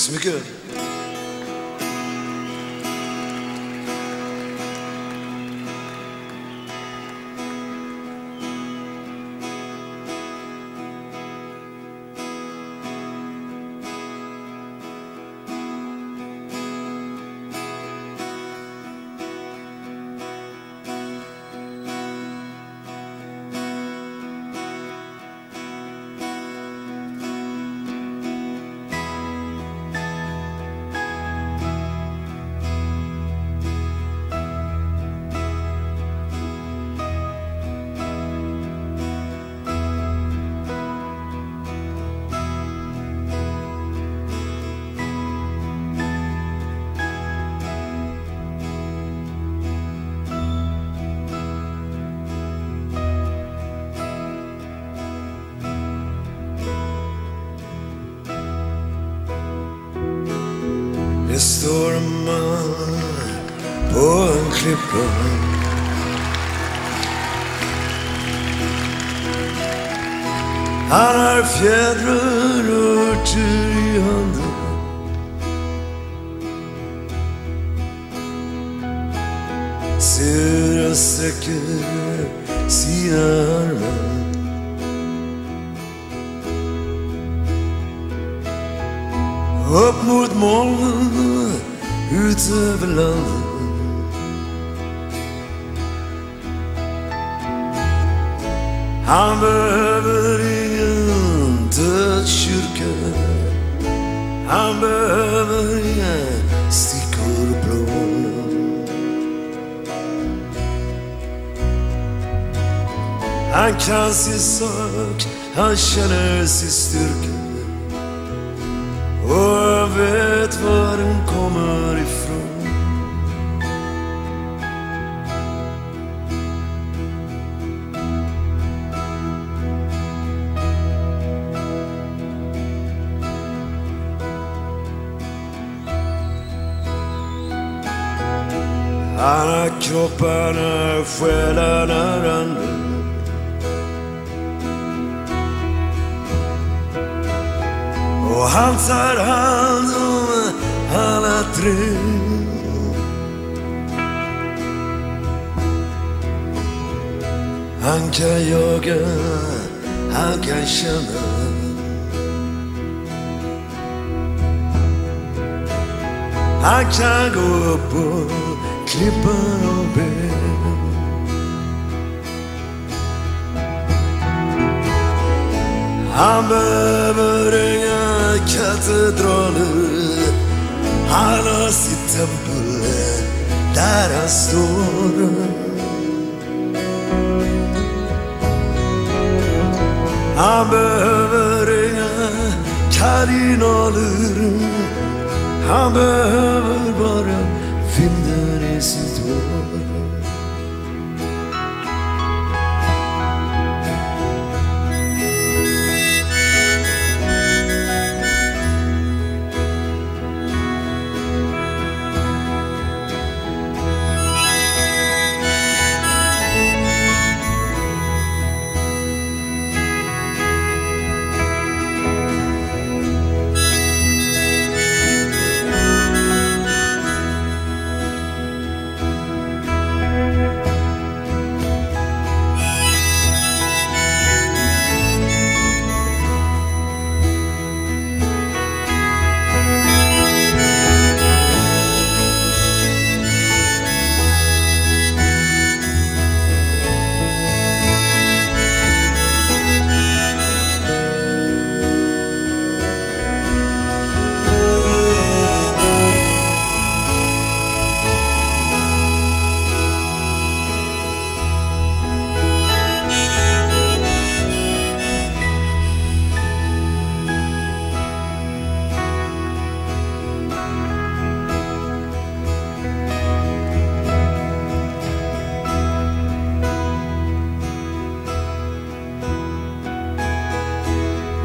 Tack så man på en klippa Han har fjädrar och örter i handen Ser han sträcker sina armar Upp mot molnen ut över landet. Han behöver ingen dödskyrka. Han behöver inga stickor och Han kan sin sak, han känner sin styrka och jag vet var den kommer ifrån. Alla kropparna, själarna rann Och han tar hand om alla tre Han kan jaga, han kan känna Han kan gå upp på klippan och be Han behöver inga sitt tempel där han står Han behöver inga kardinaler Han behöver bara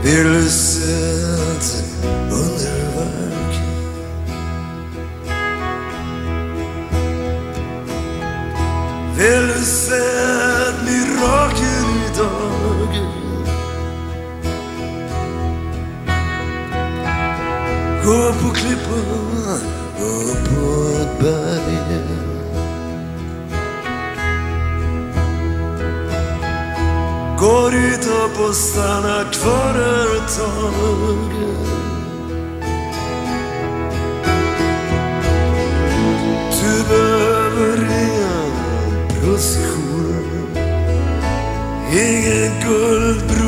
Det lyset underverk Det lyset mirakel idag Gå på klippan upp på ett berg. går ut upp och stannar kvar ett tag. Du behöver ingen procession, ingen guldbro